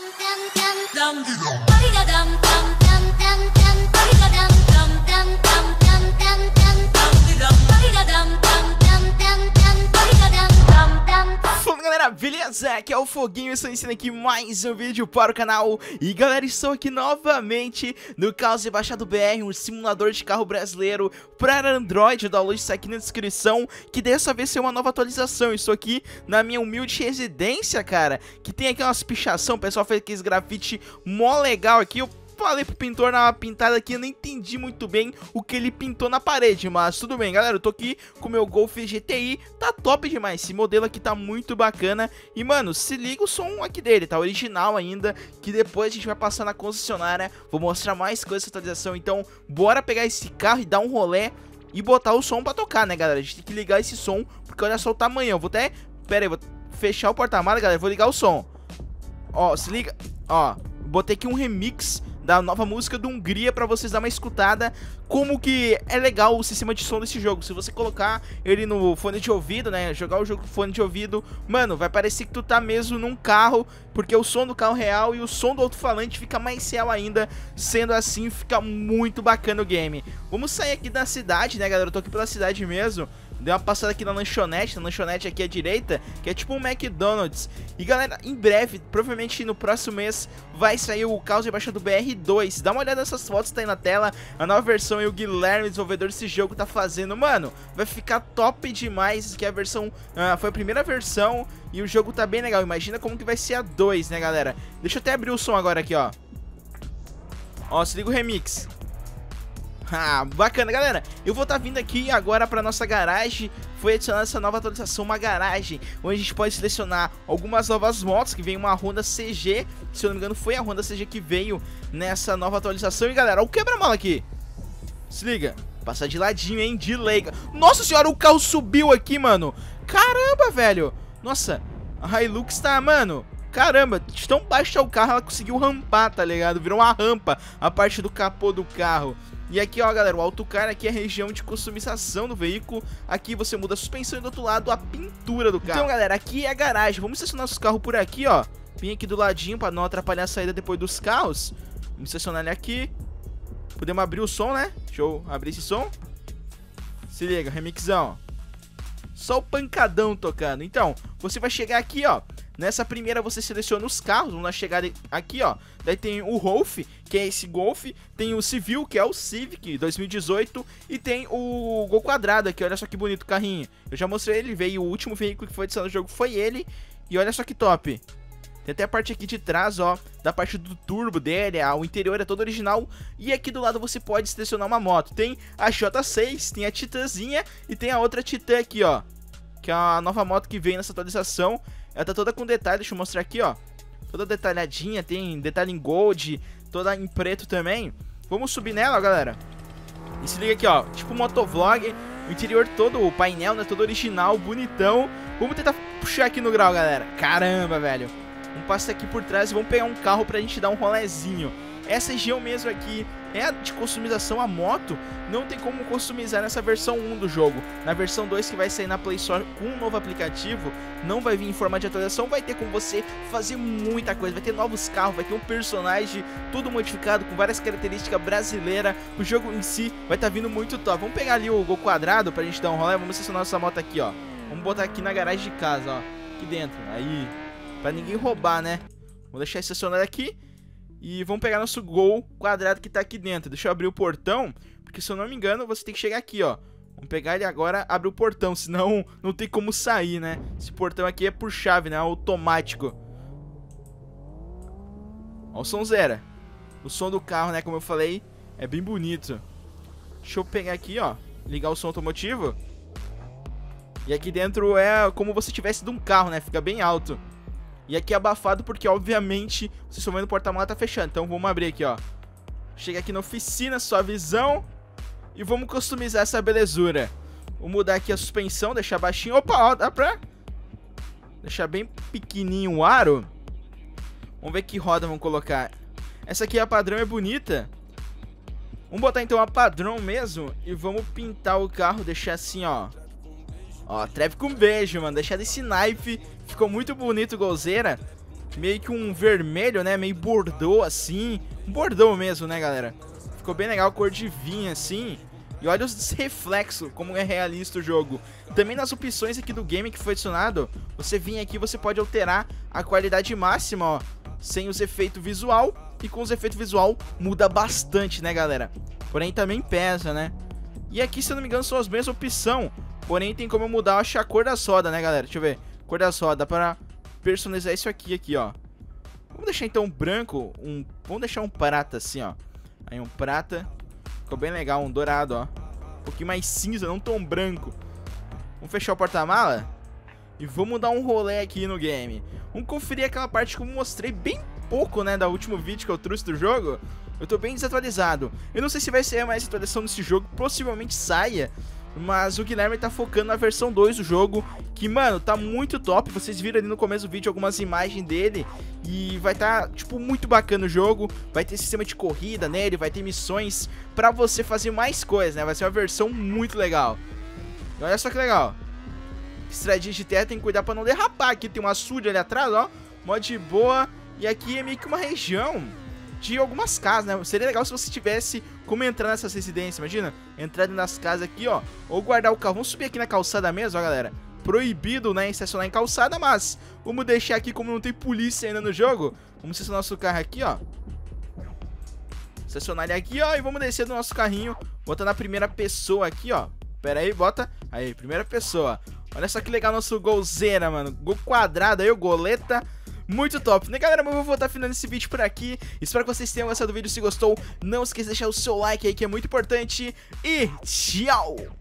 dam dam dam. Dam dam dam. Beleza? Aqui é o Foguinho, estou ensinando aqui mais um vídeo para o canal. E galera, estou aqui novamente no Caos e Baixado BR, um simulador de carro brasileiro para Android, o download está aqui na descrição Que dessa vez é uma nova atualização, estou aqui na minha humilde residência, cara Que tem aqui umas pichação, o pessoal fez aqueles grafite mó legal aqui, falei pro pintor na pintada aqui, eu não entendi muito bem o que ele pintou na parede, mas tudo bem, galera, eu tô aqui com o meu Golf GTI, tá top demais, esse modelo aqui tá muito bacana, e mano, se liga o som aqui dele, tá original ainda, que depois a gente vai passar na concessionária, vou mostrar mais coisas dessa atualização, então bora pegar esse carro e dar um rolé e botar o som pra tocar, né, galera, a gente tem que ligar esse som, porque olha só o tamanho, eu vou até, pera aí, vou fechar o porta-malas, galera, vou ligar o som, ó, se liga, ó, botei aqui um remix da nova música do Hungria para vocês dar uma escutada como que é legal o sistema de som desse jogo. Se você colocar ele no fone de ouvido, né, jogar o jogo com fone de ouvido, mano, vai parecer que tu tá mesmo num carro, porque o som do carro real e o som do alto-falante fica mais real ainda, sendo assim fica muito bacana o game. Vamos sair aqui da cidade, né, galera, eu tô aqui pela cidade mesmo. Dei uma passada aqui na lanchonete, na lanchonete aqui à direita, que é tipo um McDonald's. E galera, em breve, provavelmente no próximo mês, vai sair o Caos Embaixo do BR2. Dá uma olhada nessas fotos que tá aí na tela, a nova versão e o Guilherme, desenvolvedor desse jogo, tá fazendo. Mano, vai ficar top demais, que a versão, uh, foi a primeira versão e o jogo tá bem legal. Imagina como que vai ser a 2, né galera? Deixa eu até abrir o som agora aqui, ó. Ó, se liga o remix. Ah, bacana, galera. Eu vou estar tá vindo aqui agora para nossa garagem. Foi adicionada essa nova atualização, uma garagem, onde a gente pode selecionar algumas novas motos, que vem uma Honda CG. Se eu não me engano, foi a Honda CG que veio nessa nova atualização. E, galera, o quebra-mola aqui. Se liga. Passar de ladinho, hein? De leiga. Nossa senhora, o carro subiu aqui, mano. Caramba, velho. Nossa, a Hilux tá, mano... Caramba, de tão baixo é o carro, ela conseguiu rampar, tá ligado? Virou uma rampa a parte do capô do carro. E aqui, ó, galera, o autocar aqui é a região de customização do veículo. Aqui você muda a suspensão e do outro lado a pintura do carro. Então, galera, aqui é a garagem. Vamos estacionar nossos carros por aqui, ó. Vim aqui do ladinho para não atrapalhar a saída depois dos carros. Vamos estacionar ele aqui. Podemos abrir o som, né? Deixa eu abrir esse som. Se liga, remixão. Só o pancadão tocando. Então, você vai chegar aqui, ó. Nessa primeira você seleciona os carros, vamos lá chegar aqui, ó. Daí tem o Rolf, que é esse Golf, tem o Civil, que é o Civic 2018, e tem o Gol Quadrado aqui, olha só que bonito o carrinho. Eu já mostrei ele, veio o último veículo que foi adicionado no jogo foi ele, e olha só que top. Tem até a parte aqui de trás, ó, da parte do turbo dele, ó, o interior é todo original. E aqui do lado você pode selecionar uma moto. Tem a J6, tem a Titãzinha e tem a outra Titã aqui, ó. Que é a nova moto que vem nessa atualização. Ela tá toda com detalhe, deixa eu mostrar aqui, ó. Toda detalhadinha, tem detalhe em gold, toda em preto também. Vamos subir nela, galera. E se liga aqui, ó. Tipo motovlog. O interior todo, o painel, né? Todo original, bonitão. Vamos tentar puxar aqui no grau, galera. Caramba, velho. Vamos passar aqui por trás e vamos pegar um carro pra gente dar um rolezinho. Essa região mesmo aqui é de customização a moto, não tem como customizar nessa versão 1 do jogo. Na versão 2 que vai sair na Play Store com um novo aplicativo, não vai vir em forma de atualização, vai ter como você fazer muita coisa, vai ter novos carros, vai ter um personagem tudo modificado com várias características brasileiras. O jogo em si vai estar tá vindo muito top. Vamos pegar ali o Gol Quadrado pra gente dar um rolê, vamos estacionar nossa moto aqui, ó. Vamos botar aqui na garagem de casa, ó. Aqui dentro, aí. Pra ninguém roubar, né? Vou deixar estacionado aqui. E vamos pegar nosso gol quadrado que tá aqui dentro. Deixa eu abrir o portão, porque se eu não me engano, você tem que chegar aqui, ó. Vamos pegar ele agora, abre o portão, senão não tem como sair, né? Esse portão aqui é por chave, né? Automático. Ó o som zero. O som do carro, né? Como eu falei, é bem bonito. Deixa eu pegar aqui, ó. Ligar o som automotivo. E aqui dentro é como se tivesse de um carro, né? Fica bem alto. E aqui é abafado porque, obviamente, vocês estão vendo o porta-mala tá fechando. Então vamos abrir aqui, ó. Chega aqui na oficina, sua visão. E vamos customizar essa belezura. Vou mudar aqui a suspensão, deixar baixinho. Opa, ó, dá pra... Deixar bem pequenininho o aro. Vamos ver que roda vamos colocar. Essa aqui, a padrão, é bonita. Vamos botar então a padrão mesmo. E vamos pintar o carro, deixar assim, ó. Ó, treve com beijo, mano. Deixar desse naipe. Ficou muito bonito, golzeira. meio que um vermelho, né? Meio bordô assim. Um bordão mesmo, né, galera? Ficou bem legal, cor de vinho assim. E olha os reflexos, como é realista o jogo. Também nas opções aqui do game que foi adicionado, você vir aqui você pode alterar a qualidade máxima, ó. Sem os efeitos visual. E com os efeitos visual muda bastante, né, galera? Porém também pesa, né? E aqui, se eu não me engano, são as mesmas opções. Porém tem como mudar, acho, a cor da soda, né, galera? Deixa eu ver. Cor da soda, para personalizar isso aqui, aqui, ó. Vamos deixar então branco, um, vamos deixar um prata assim, ó. Aí um prata, ficou bem legal, um dourado, ó. Um pouquinho mais cinza, não tão branco. Vamos fechar o porta-mala e vamos dar um rolê aqui no game. Vamos conferir aquela parte que eu mostrei bem pouco, né, da último vídeo que eu trouxe do jogo. Eu tô bem desatualizado. Eu não sei se vai ser mais atualização desse jogo, possivelmente saia. Mas o Guilherme tá focando na versão 2 do jogo, que, mano, tá muito top. Vocês viram ali no começo do vídeo algumas imagens dele. E vai tá, tipo, muito bacana o jogo. Vai ter sistema de corrida nele, vai ter missões pra você fazer mais coisas, né? Vai ser uma versão muito legal. E olha só que legal. Estradinha de terra tem que cuidar pra não derrapar. Aqui tem uma açude ali atrás, ó. Mó de boa. E aqui é meio que uma região de algumas casas, né? Seria legal se você tivesse como entrar nessas residências, imagina? Entrar nas casas aqui, ó, ou guardar o carro. Vamos subir aqui na calçada mesmo, ó, galera. Proibido, né, estacionar em calçada, mas vamos deixar aqui como não tem polícia ainda no jogo. Vamos estacionar nosso carro aqui, ó. Estacionar ele aqui, ó, e vamos descer do nosso carrinho. Bota na primeira pessoa aqui, ó. Pera aí, bota. Aí, primeira pessoa. Olha só que legal nosso golzeira, mano. Gol quadrado aí, o goleta muito top, né galera? Mas eu vou estar finalizando esse vídeo por aqui Espero que vocês tenham gostado do vídeo, se gostou Não esqueça de deixar o seu like aí que é muito importante E tchau!